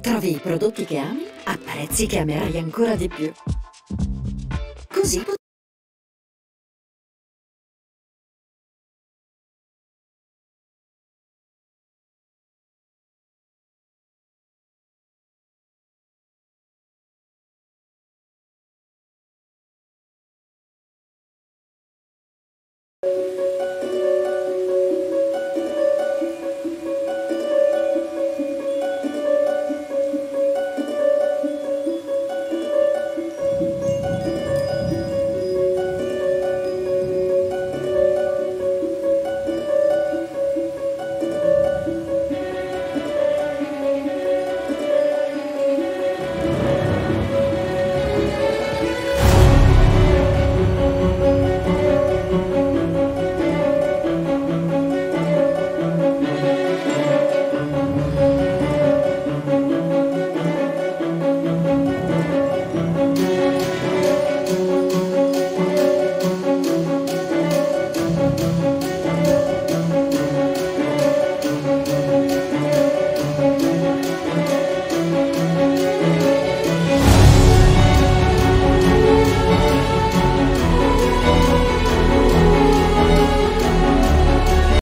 trovi i prodotti che ami a prezzi che amerai ancora di più. Così